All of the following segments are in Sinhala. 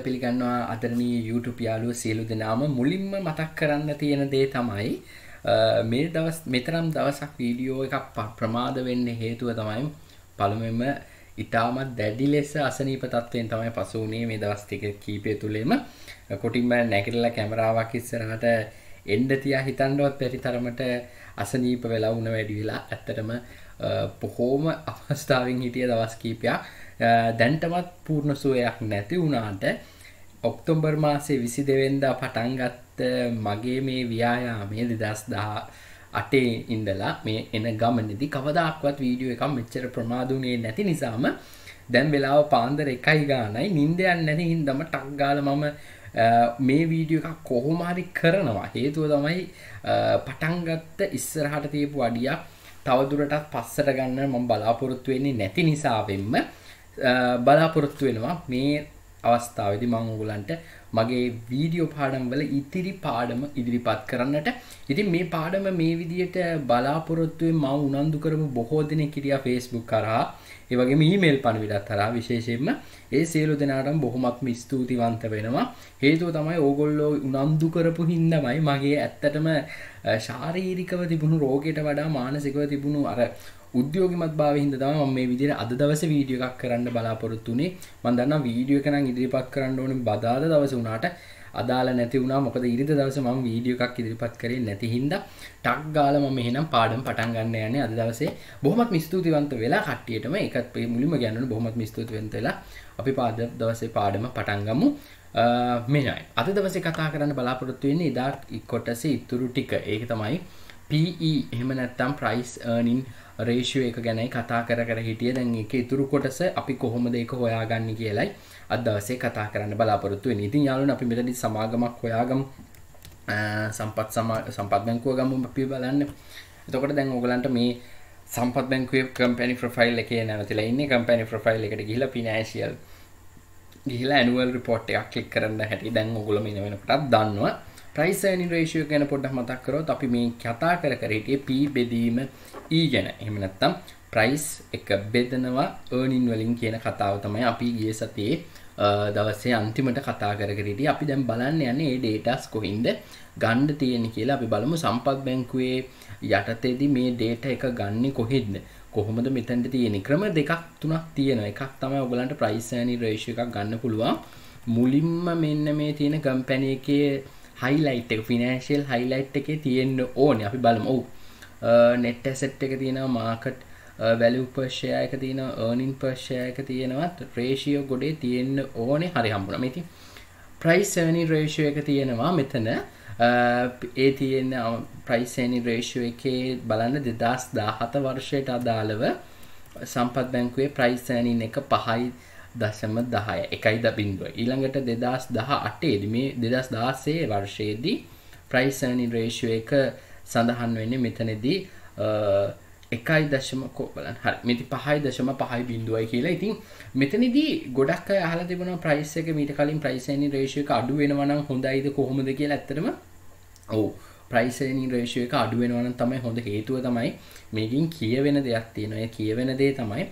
පිළිගන්නවා. අදරණී YouTube යාළුව සියලු දෙනාම මුලින්ම මතක් කරන්න තියෙන දේ තමයි මේ දවස් මෙතරම් දවසක් වීඩියෝ එකක් ප්‍රමාද වෙන්න හේතුව තමයි පළමුවෙන්ම ඉතාමත් දැඩි ලෙස අසනීප තත්ත්වයෙන් තමයි පසු වුණේ මේ දවස් ටික කීපය තුලෙම කොටින්ම නැගිටලා කැමරාවක් ඉස්සරහට එන්න තියා හිතන්නවත් බැරි තරමට අසනීප වෙලා වුණ වැඩි වෙලා ඇත්තටම බොහෝම අවස්ථාවෙන් හිටිය දවස් කීපයක්. දැන්ටමත් පූර්ණ සුවයක් නැති වුණාට ඔක්තොම්බර් මාසේ විසි දෙවෙන්දා පටන්ගත්ත මගේ මේ ව්‍යායාමේ දෙදස් දා අටේ ඉඳලා මේ එන ගමනදි කවදක්වත් වීඩියෝ එකම් මෙච්චර ප්‍රමාදුනේ නැති නිසාම දැන් වෙලාව පාන්දර එකයි ගානයි. නින්දයන් නැති හින්දම ටක්ගාල මම මේ වීඩියෝ එකක් කොහොමහරි කරනවා. හේතුව තමයි පටන්ගත්ත ඉස්සරහට තියපු අඩියක් තවදුරටත් පස්සට ගන්න මම බලාපොරොත්තු වෙන්නේ නැති නිසාවෙන්ම බලාපොරොත්තු වෙනවා මේ අවස්ථාවදි මං ඔගුලන්ට මගේ වීඩියෝ පාඩම් වල ඉතිරි පාඩම ඉදිරිපත් කරන්නට. ඉතින් මේ පාඩම මේ විදියට බලාපොරොත්තුවෙන් මව උනන්දු කරමු බොහෝ දෙනෙක් හිටියා Facebook කරා. ඒ වගේම ඊමේල් පණිවිඩත් කරා විශේෂයෙන්ම. ඒ සියලු දෙනාටම බොහොමත්ම ස්තුතිවන්ත වෙනවා. හේතුව තමයි ඕගොල්ලෝ උනන්දු කරපු හින්දාමයි මගේ ඇත්තටම ශාරීරිකව තිබුණු රෝගයට වඩා මානසිකව තිබුණු අර උද්‍යෝගිමත් භාවය හින්දා තමයි මම මේ විදිහට අද දවසේ වීඩියෝ එකක් කරන්න බලාපොරොත්තු වුණේ මම දන්නවා වීඩියෝ එක නම් ඉදිරිපත් කරන්න ඕනේ බදාදා දවසේ වුණාට. අදාළ නැති වුණා. මොකද ඉරිද දවසේ මම වීඩියෝ එකක් ඉදිරිපත් කරේ නැති හින්දා. ටක් ගාලා මම එහෙනම් පාඩම් පටන් ගන්න යන්නේ අද දවසේ. බොහොමත් ස්තුතිවන්ත වෙලා කට්ටියටම ඒකත් මුලින්ම කියන්න බොහොමත් ස්තුතිවන්ත වෙලා අපි පාද දවසේ පාඩම පටන් ගමු. මෙනයි අද දවසේ කතා කරන්න බලාපොරොත්තු වෙන්නේ එදා කොටසේ ඉතුරු ටික. ඒක තමයි PE එහෙම නැත්තම් price earning රේෂියෝ එක ගැනයි කතා කර කර හිටිය දැන් එක ඉතුරු කොටස අපි කොහොමද ඒක හොයාගන්න කියලයි අද දවසේ කතා කරන්න බලාපොරොත්තු වෙන්නේ. ඉතින් යාළුවනේ අපි මෙතනදි සමාගමක් හොයාගමු. සම්පත් සම්පත් බැංකුව ගමු අපි බලන්න. එතකොට දැන් ඕගලන්ට මේ සම්පත් බැංකුවේ කම්පැනි ප්‍රොෆයිල් එකේ නැවතිලා ඉන්නේ කම්පැනි ප්‍රොෆයිල් එකට ගිහිල්ලා ෆිනෑන්ෂියල් ගිහිලා ඇනුවල් රිපෝට් එකක් ක්ලික් කරන්න හැටි දැන් ඔයගොල්ලෝ මේ වෙනකොටත් දන්නවා. ප්‍රයිස් earning ratio ගැන පොඩ්ඩක් මතක් කරොත් අපි මේ කතා කර කර හිටියේ P බෙදීම E ගැන. එහෙම නැත්නම් ප්‍රයිස් එක බෙදනවා earning වලින් කියන කතාව තමයි අපි ගිය සතියේ දවසේ අන්තිමට කතා කර කර හිටියේ. අපි දැන් බලන්න යන්නේ මේ dataස් කොහින්ද ගන්න තියෙන්නේ කියලා අපි බලමු සම්පත් බැංකුවේ යටතේදී මේ data එක ගන්නේ කොහෙන්ද? කොහොමද මෙතැන්ට තියෙන ක්‍රම දෙකක් තුනක් තියෙනවා එකක් තමයි ඔයගලන්ට ප්‍රයිස් earning ratio එකක් ගන්න පුළුවන් මුලින්ම මෙන්න මේ තියෙන කම්පැනි එකේ හයිලයිට් එක ෆිනෑන්ශියල් හයිලයිට් එකේ තියෙන්න ඕනේ. අපි බලමු. ඔව්. නෙට් ඇසෙට් එක තියෙනවා මාකට් වැලියු පර් ෂෙයා එක තියෙනවා earning per share එක තියෙනවා රේෂියෝ ගොඩේ තියෙන්න ඕනේ. හරි හම්බුණා මේ ඉතින් price earning ratio එක තියෙනවා මෙතන. ඒ තියෙන price earning ratio එකේ බලන්න 2017 වර්ෂයට අදාළව සම්පත් බැංකුවේ price earning එක 5යි දශම 10 එකයි ද බිඳුව ඊළඟට 2018 මේ 2016 වර්ෂයේදී price earning ratio එක සඳහන් වෙන්නේ මෙතනදී එකයි දශම කෝබලන් හරි. මෙති පහයි දශම පහයි බිඳුවයි කියලා. ඉතින් මෙතනදී ගොඩක් අය අහලා තිබුණා ප්‍රයිස් එක මීට කලින් ප්‍රයිස් එනි රේෂියෝ එක අඩු වෙනවා නම් හොඳයිද කොහොමද කියලා ඇත්තටම? ඔව්. ප්‍රයිස් එනි රේෂියෝ එක අඩු වෙනවා නම් තමයි හොඳ හේතුව තමයි මේකින් කියවෙන දෙයක් තියෙනවා. ඒ කියවෙන දේ තමයි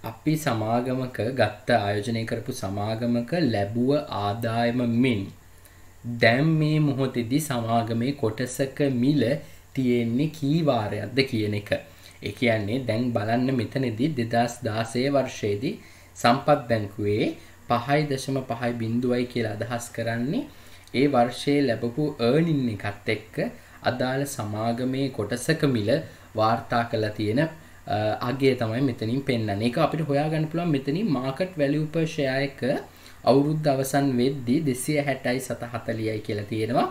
අපි සමාගමක ගත්ත ආයෝජනය කරපු සමාගමක ලැබුව ආදායම මෙන් දැම් මේ මොහොතෙදි සමාගමේ කොටසක මිල තියෙන්නේ කීවාරයක්ද කියන එක. ඒ කියන්නේ දැන් බලන්න මෙතනදී 2016 වර්ෂයේදී සම්පත් බැංකුවේ 5.5.0යි කියලා අදහස් කරන්නේ ඒ වර්ෂයේ ලැබපු earning එකත් එක්ක අදාළ සමාගමේ කොටසක මිල වාර්තා කරලා තියෙන අගේ තමයි මෙතනින් පෙන්වන්නේ. ඒක අපිට හොයාගන්න පුළුවන් මෙතනින් market value per share එක අවුරුද්ද අවසන් වෙද්දී 260යි 740යි කියලා තියෙනවා.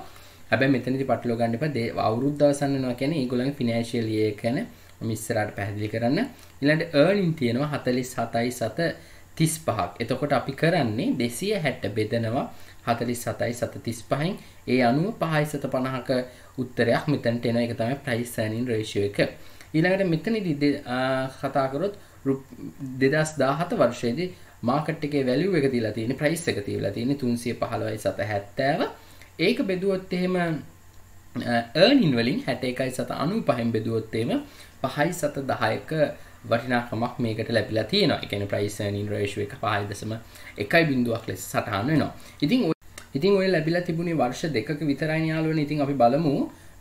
හැබැයි මෙතනදි පටලව ගන්න එපා. අවුරුද්ද අවසන් වෙනවා කියන්නේ ඒගොල්ලන්ගේ ෆිනෑන්ෂියල් ඉයර් එක ගැන මම ඉස්සරහට පැහැදිලි කරන්න. ඊළඟට earning තියෙනවා 47යි 7 35ක්. එතකොට අපි කරන්නේ 260 බෙදනවා 47යි 735න් ඒ අනුව 5යි 750ක උත්තරයක් මෙතනට එනවා. ඒක තමයි price earning ratio එක. ඊළඟට මෙතනදී කතා කරොත් 2017 වර්ෂයේදී මාකට් එකේ වැලියු එක තියලා තියෙන්නේ ප්‍රයිස් එක තියලා තියෙන්නේ 315යි 770 ඒක බෙදුවොත් එහෙම earning වලින් 61යි 795න් බෙදුවොත් එහෙම 5යි 7 10ක වටිනාකමක් මේකට ලැබිලා තියෙනවා. ඒ කියන්නේ price earning ratio එක 5.1 බිඳුවක් ලෙස සටහන් වෙනවා. ඉතින් ඉතින් ඔය ලැබිලා තිබුණේ වර්ෂ දෙකක විතරයි යාළුවනේ. ඉතින් අපි බලමු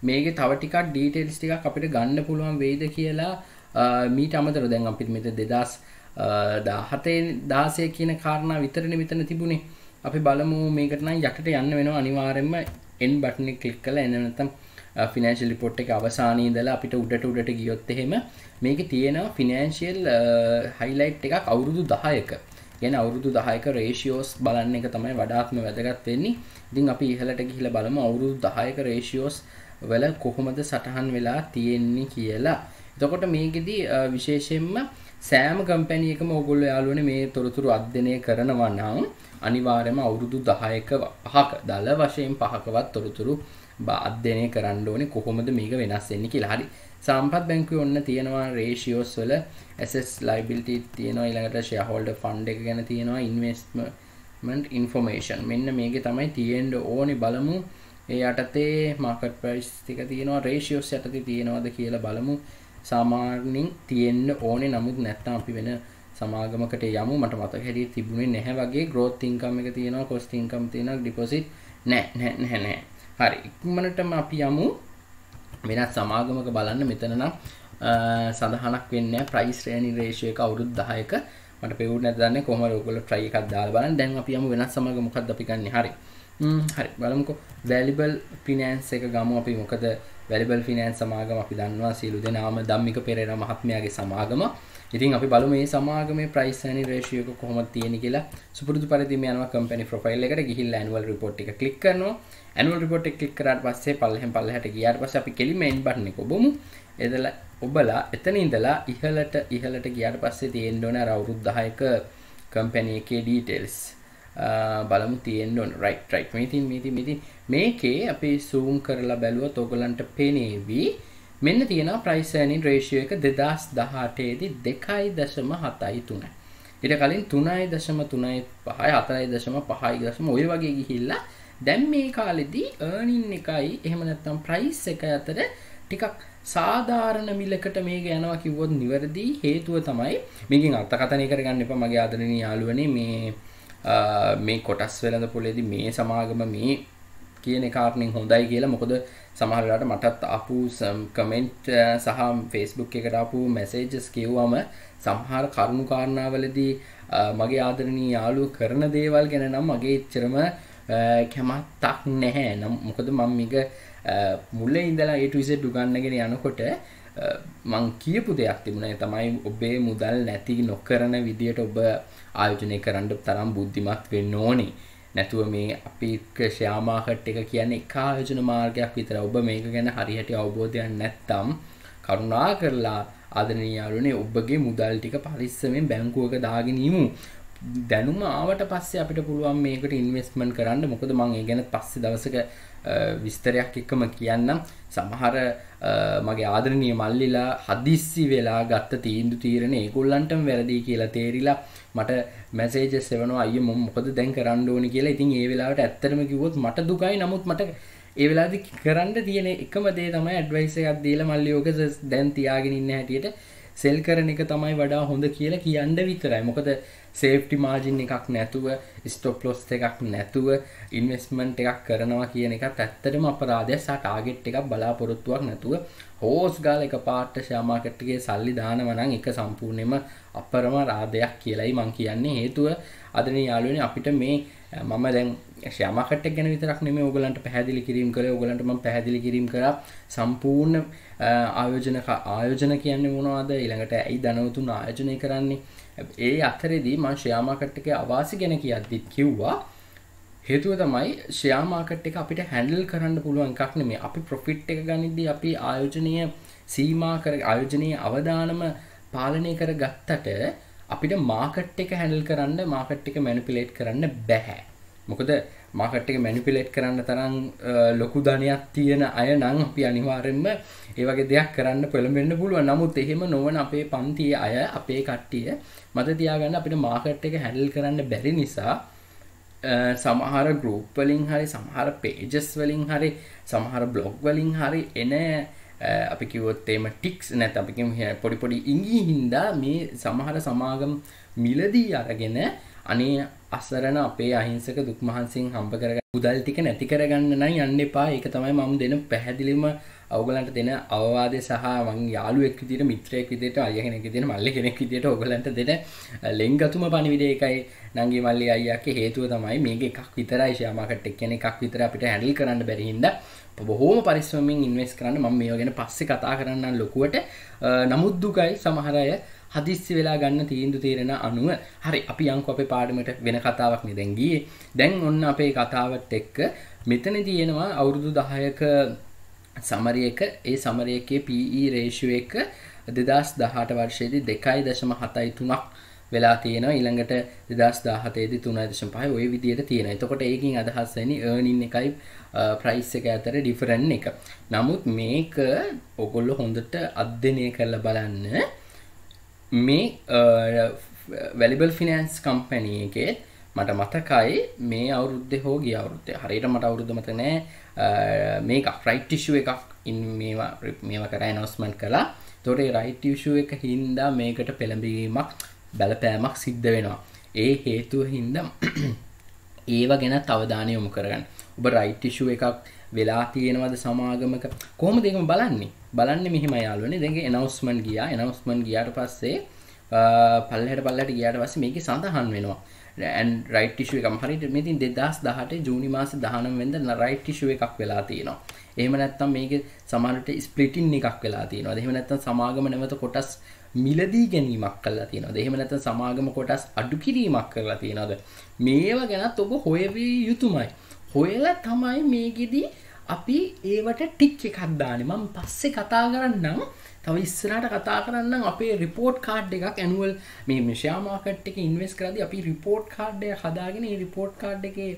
මේකේ තව ටිකක් ඩීටේල්ස් ටිකක් අපිට ගන්න පුළුවන් වෙයිද කියලා මීට අමතරව දැන් අපිට මෙතන 2017 16 කියන කාරණා විතරනේ මෙතන තිබුණේ. අපි බලමු මේකට නම් යටට යන්න වෙනවා අනිවාර්යෙන්ම එන් බටන් එක ක්ලික් කරලා එන නැත්නම් ෆිනන්ශල් රිපෝට් එක අවසානයේ ඉඳලා අපිට උඩට උඩට ගියොත් එහෙම මේකේ තියෙනවා ෆිනන්ශියල් හයිලයිට් එකක් අවුරුදු 10ක. ගැන අවුරුදු 10ක රේෂියෝස් බලන්න එක තමයි වඩාත්ම වැදගත් වෙන්නේ. ඉතින් අපි ඉහළට ගිහිල්ලා බලමු අවුරුදු 10ක රේෂියෝස් වල කොහොමද සටහන් වෙලා තියෙන්නේ කියලා. එතකොට මේකෙදි විශේෂයෙන්ම සෑම කම්පැනි එකම ඔයගොල්ලෝ යාළුවනේ මේ තොරතුරු අධ්‍යයනය කරනවා නම් අනිවාර්යයෙන්ම අවුරුදු 10ක 5ක දල වශයෙන් 5කවත් තොරතුරු අධ්‍යයනය කරන්න ඕනේ කොහොමද මේක වෙනස් වෙන්නේ කියලා. හරි. සම්පත් බැංකුවේ ඔන්න තියෙනවා රේෂියෝස් වල assets liability තියෙනවා ඊළඟට shareholder fund එක ගැන තියෙනවා investment information. මෙන්න මේකේ තමයි තියෙන්න ඕනේ බලමු. ඒ යටතේ market price ටික තියෙනවා ratios යටතේ තියෙනවද කියලා බලමු. සාමාන්‍යයෙන් තියෙන්න ඕනේ නමුත් නැත්තම් අපි වෙන සමාගමකට යමු. මට මතක හැටියට තිබුණේ නැහැ වගේ. growth income එක තියෙනවා cost income තියෙනවා deposit නැහැ නැහැ නැහැ නැහැ හරි. ඉක්මනටම අපි යමු. වෙනත් සමාගමක බලන්න. මෙතන නම් සඳහනක් වෙන්නේ ප්‍රයිස් ශ්‍රේණි රේෂියෝ එක අවුරුදු 10ක මට පෙවුනේ නැද්ද දන්නේ? කොහමද? ඔයගොල්ලෝ try එකක් දාලා බලන්න. දැන් අපි යමු. වෙනත් සමාගම මොකක්ද අපි ගන්නෙ? හරි. හරි. බලමුකෝ. Valuable finance එක ගමු අපි. මොකද valuable finance සමාගම අපි දන්නවා සියලු දෙනාම ධම්මික පෙරේරා මහත්මයාගේ සමාගම. ඉතින් අපි බලමු මේ සමාගමේ price earning ratio එක කොහොමද තියෙන්නේ කියලා. සුපුරුදු පරිදි මේ යනවා company profile එකට ගිහිල්ලා annual report එක click කරනවා. Annual report එක click කරාට පස්සේ පල්ලෙහෙන් පල්ලෙහාට ගියාට පස්සේ අපි කෙලින්ම end button එක ඔබමු. එදලා ඔබලා එතන ඉඳලා ඉහළට ඉහළට ගියාට පස්සේ තියෙන්න ඕනේ අර අවුරුදු 10ක company එකේ details. බලමු තියෙන්න ඕන. රයිට් රයිට් මේ ඉතින් මේ ඉතින් මේ ඉතින් මේකේ අපි zoom කරලා බැලුවොත් ඔයගලන්ට පේනේවි. මෙන්න තියෙනවා price earning ratio එක 2018 දී 2.73. ඊට කලින් 3.35 4.5 ඔය වගේ ගිහිල්ලා දැන් මේ කාලෙදී earning එකයි එහෙම නැත්නම් price එක අතර ටිකක් සාධාරණ මිලකට මේක යනවා කිව්වොත් නිවැරදි හේතුව තමයි මේකෙන් අර්ථකථනය කරගන්න එපා. මගේ ආදරණීය යාළුවනේ මේ මේ කොටස් වෙළඳ පොලේදී මේ සමාගම මේ කියන කාරණෙන් හොඳයි කියලා මොකද සමහර වෙලාවට මටත් ආපු කමෙන්ට් සහ Facebook එකට ආපු මැසේජස් කියවම සමහර කරුණු කාරණාවලදී මගේ ආදරණීය යාළුවෝ කරන දේවල් ගැන නම් මගේ එච්චරම කැමැත්තක් නැහැ. නම් මොකද මම මේක මුලින් ඉඳලා A to Z උගන්වගෙන යනකොට මං කියපු දෙයක් තිබුණා තමයි ඔබේ මුදල් නැති නොකරන විදියට ඔබ ආයෝජනය කරන්න තරම් බුද්ධිමත් වෙන්න ඕනේ. නැතුව මේ අපි ෂයාමාකට් එක කියන්නේ එක ආයෝජන මාර්ගයක් විතර ඔබ මේක ගැන හරියට අවබෝධයක් නැත්තම් කරුණා කරලා ආදරණීය යාළුවනේ ඔබගේ මුදල් ටික පරිස්සමෙන් බැංකුවක දාගෙන ඉමු. දැනුම ආවට පස්සේ අපිට පුළුවන් මේකට ඉන්වෙස්ට්මන්ට් කරන්න. මොකද මම ඒ ගැන පස්සේ දවසක විස්තරයක් එක්කම කියන්නම්. සමහර මගේ ආදරණීය මල්ලිලා හදිස්සි වෙලා ගත්ත තීන්දුව තීරණ ඒගොල්ලන්ටම වැරදි කියලා තේරිලා මට මැසේජස් එවනවා අයියෝ මම මොකද දැන් කරන්න ඕනේ කියලා. ඉතින් ඒ වෙලාවට ඇත්තටම කිව්වොත් මට දුකයි. නමුත් මට ඒ වෙලාවේදී කරන්න තියෙන එකම දේ තමයි ඇඩ්වයිස් එකක් දීලා මල්ලි ඕක දැන් තියාගෙන ඉන්න හැටියට සෙල් කරන එක තමයි වඩා හොඳ කියලා කියන්න විතරයි. මොකද සේෆ්ටි මාජින් එකක් නැතුව ස්ටොප් ලොස් එකක් නැතුව ඉන්වෙස්ට්මන්ට් එකක් කරනවා කියන එකත් ඇත්තටම අපරාධයක් සහ ටාගට් එකක් බලාපොරොත්තුවක් නැතුව හෝස් ගාලා එකපාරට ෂෙයා මාකට් එකේ සල්ලි දානවා නම් ඒක සම්පූර්ණයෙන්ම අපරම රාදයක් කියලායි මම කියන්නේ හේතුව අදනේ යාළුවනේ අපිට මේ මම දැන් ෂෙයා මාකට් එක ගැන විතරක් නෙමෙයි ඕගලන්ට පැහැදිලි කිරීම කළේ ඕගලන්ට මම පැහැදිලි කිරීම කරා සම්පූර්ණ ආයෝජන ආයෝජන කියන්නේ මොනවද ඊළඟට ඇයි ධනවතුන් ආයෝජනය කරන්නේ ඒ අතරේදී මම ෂෙයා මාකට් එකේ අවාසි ගැන කියද්දිත් කිව්වා හේතුව තමයි ෂෙයා මාකට් එක අපිට හැන්ඩල් කරන්න පුළුවන් එකක් නෙමෙයි. අපි ප්‍රොෆිට් එක ගනිද්දී අපි ආයෝජනය සීමා කර ආයෝජනීය අවදානම පාලනය කර ගත්තට අපිට මාකට් එක හැන්ඩල් කරන්න මාකට් එක මැනිපියුලේට් කරන්න බෑ. මොකද මාකට් එක මැනිපියුලේට් කරන්න තරම් ලොකු ධනයක් තියෙන අය නම් අපි අනිවාර්යෙන්ම ඒ වගේ දෙයක් කරන්න පෙළඹෙන්න පුළුවන්. නමුත් එහෙම නොවන අපේ පන්තියේ අය අපේ කට්ටිය මත තියාගන්න අපිට මාකට් එක හැන්ඩල් කරන්න බැරි නිසා සමහර ගරුප් වලින් හරි සමහර පේජස් වලින් හරි සමහර බ්ලොග් වලින් හරි එන අපි කිවොත් එම ටික්ස් නැත අපි පොඩි පොඩි ඉංගී හින්දා මේ සමහර සමාගම් මිලදී අරගෙන අනේ අසරණ අපේ අහිංසක දුක් මහන්සින් හම්බ කරගන්න මුදල් ටික නැති කරගන්න නම් යන්න එපා. ඒක තමයි මම දෙන පැහැදිලිම ඔයගලන්ට දෙන අවවාදය සහ මං යාළුවෙක් විදිහට මිත්‍රයෙක් විදිහට අයියා කෙනෙක් විදිහට මල්ලි කෙනෙක් විදිහට ඔයගලන්ට දෙන ලෙන්ගතුම පණිවිඩය එකයි නංගි මල්ලි අයියාගේ හේතුව තමයි මේක එකක් විතරයි. ෂෙයා මාකට් එක කියන්නේ එකක් විතර අපිට හැන්ඩල් කරන්න බැරි හින්දා බොහෝම පරිස්සමෙන් ඉන්වෙස්ට් කරන්න. මම මේවා ගැන පස්සේ කතා කරන්නම් ලොකුවට. නමුත් දුකයි සමහර අය හදිස්සි වෙලා ගන්න තීන්දුව තීරණ අනුව හරි අපි යන්කෝ අපේ පාඩමට වෙන කතාවක් නේ දැන් ගියේ දැන් ඔන්න අපේ කතාවත් එක්ක මෙතන තියෙනවා අවුරුදු 10ක සමරියක ඒ සමරයකේ PE රේෂියෝ එක 2018 වර්ෂයේදී 2.73ක් වෙලා තියෙනවා ඊළඟට 2017 දී 3.5 ওই විදිහට තියෙනවා. එතකොට ඒකින් අදහස් වෙන්නේ earning එකයි price එක අතර different එක. නමුත් මේක ඔයගොල්ලෝ හොඳට අධ්‍යයනය කරලා බලන්න මේ වැලිබල් ෆිනන්ස් කම්පැනි එකේ මට මතකයි මේ අවුරුද්දේ හෝ ගිය අවුරුද්දේ. හරියට මට අවුරුද්ද මතක නෑ. මේක රයිට් ටිෂුව එකක් ඉන් මේවා මේවා කර ඇනවස්මන්ට් කළා. තොට රයිට් ටිෂුව එක හින්දා මේකට පෙළඹීමක් බලපෑමක් සිද්ධ වෙනවා. ඒ හේතුව හින්දා ඒව ගැන අවධානය යොමු කරගන්න. ඔබ රයිට් ටිෂුව එකක් වෙලා තියෙනවද සමාගමක? කොහොම දෙකම බලන්නේ? බලන්න මෙහිම යාලුවනේ දෙක එනවස්මන්ට් ගියා. එනවස්මන්ට් ගියාට පස්සේ පල්ලහට පල්ලට ගියාට පස්සේ මේකේ සඳහන් වෙනවා. ඇන් රයිට් ටිෂුව එකම හරියට මෙතින් දෙදස් දහට ජූනි මාස දහනම් වෙද රයිට් ටිෂුව එකක් වෙලා තියෙනවා. එහෙම නැත්තම් මේක සමහරට ස්ප්ලිටින් එකක් වෙලා තියෙනවා. එහෙම නැත්තම් සමාගම නැවත කොටස් මිලදී ගැනීමක් කළා තියෙනවද එහෙම නැත්නම් සමාගම කොටස් අඩු කිරීමක් කරලා තියෙනවද මේව ගැනත් ඔබ හොයවිය යුතුමයි. හොයලා තමයි මේකෙදි අපි ඒවට ටික් එකක් දාන්නේ මම පස්සේ කතා කරන්නම් තව ඉස්සරහට කතා කරන්නම් අපේ රිපෝට් කාඩ් එකක් ඇනුවල් මේ ෂෙයා මාකට් එකේ ඉන්වෙස්ට් කරද්දී අපි රිපෝට් කාඩ් එක හදාගෙන ඒ රිපෝට් කාඩ් එකේ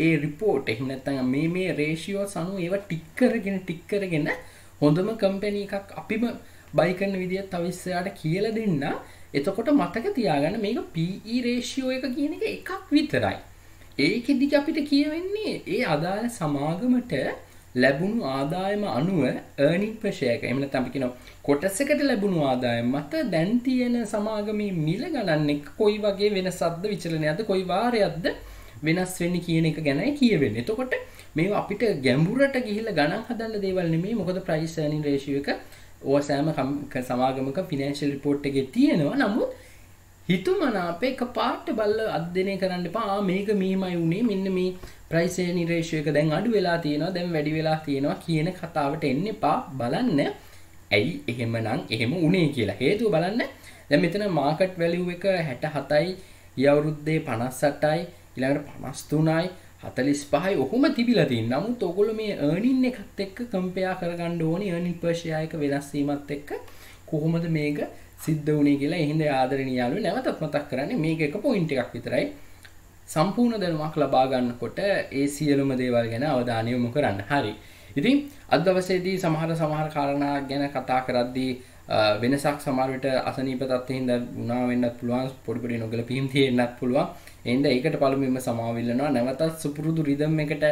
ඒ රිපෝට් එහෙම නැත්නම් මේ මේ රේෂියෝස් අනුව ඒවා ටික් කරගෙන ටික් කරගෙන හොඳම කම්පැනි එකක් අපිම බයි කරන විදිහත් තව ඉස්සරහට කියලා දෙන්න. එතකොට මතක තියාගන්න මේක PE රේෂියෝ එක කියන එක එකක් විතරයි. ඒකෙදි අපිට කියවෙන්නේ ඒ අදාළ සමාගමට ලැබුණු ආදායම අනුව earning per share එක. එහෙම නැත්නම් අපි කියනවා කොටසකට ලැබුණු ආදායම මත දැන් තියෙන සමාගමේ මිල ගණන් එක කොයි වගේ වෙනසක්ද විචලනයක්ද කොයි වාරයක්ද වෙනස් වෙන්නේ කියන එක ගැනයි කියවෙන්නේ. එතකොට මේවා අපිට ගැඹුරට ගිහිල්ලා ගණන් හදන්න දේවල් නෙමෙයි. මොකද price earning ratio එක ඕ සෑම සමාගමක ෆිනන්ශල් රිපෝට් එක තියෙනවා නමුත් හිතුමනාප එක පාට බල්ල අධ්‍යනය කරන්න පා මේක මීමයි වුණේ මෙන්න මේ ප්‍රයිසේ නිරේෂය එක දැන් අඩු වෙලා තියෙනවා. දැන් වැඩි වෙලා තියෙනවා කියන කතාවට එන්න පා බලන්න. ඇයි එහෙමනම් එහෙම උනේ කියලා. හේතුව බලන්න. දැන් මෙතන මාකට් වැලියු එක 67යි ඊවුරුද්දේ 58යි ඊළඟට 53යි හතලිස් පහයි ඔහොම තිබිලා තින් නමුත් ඔගොල මේ ඒනින් එකත් එක්ක කම්පයා කරගන්න ඕනි. ඒනින් පර්ෂයායක වෙනස්වීමත් එක්ක. කොහොමද මේක සිද්ධ වුණේ කියලා එහින්ද ආදරණීය යාළුවෝ නැවතත් මතක් කරන්නේ මේක එක පොයින්ට් එකක් විතරයි සම්පූර්ණ දැනුමක් ලබා ගන්නකොට ඒ සියලුම දේවල් ගැන අවධානය යොමු කරන්න. හරි. ඉතින් අද දවසේදී සමහර සමහර කාරණා ගැන කතා කරද්දී වෙනසක් සමහර විට අසනීප තත්ත්වෙින් වුණා වෙන්නත් පුළුවන් පොඩි පොඩි නොගැලපීම් තියෙන්නත් පුළුවන්. එන්ද ඒකට පළමුවෙන්ම සමාවිල්ලනවා නැවතත් සුපුරුදු රිදම් එකට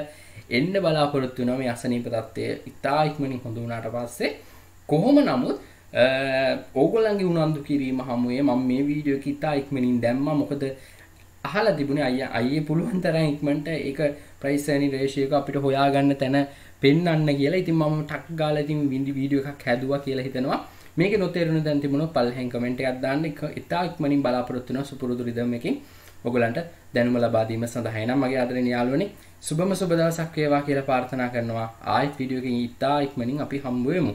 එන්න බලාපොරොත්තු වෙනවා මේ අසනීප තත්ත්වය ඉතා ඉක්මනින් හොඳ වුණාට පස්සේ කොහොම නමුත් ඕගොල්ලන්ගේ උනන්දු කිරීම හමුවේ මම මේ වීඩියෝ එක ඉතා ඉක්මනින් දැම්මා මොකද අහලා තිබුණේ අයියා අයියේ පුළුවන් තරම් ඉක්මනට ඒක ප්‍රයිස් එර්නින් රේෂියෝ එක අපිට හොයාගන්න තැන පෙන්වන්න කියලා. ඉතින් මම ටක් ගාලා ඉතින් වීඩියෝ එකක් හැදුවා කියලා හිතනවා. මේක නොතේරුණු දැන් තිබුණොත් පල්ලෙහෙන් කමෙන්ට් එකක් දාන්න. ඉතා ඉක්මනින් බලාපොරොත්තු වෙනවා සුපුරුදු රිදම් එකකින්. ඔගලන්ට දැනුම ලබා දීම සඳහා එනම් මගේ ආදරණීය යාළුවනේ සුබම සුබ දවසක් වේවා කියලා ප්‍රාර්ථනා කරනවා ආයෙත් වීඩියෝ එකකින් ඉතා ඉක්මනින් අපි හම්බ වෙමු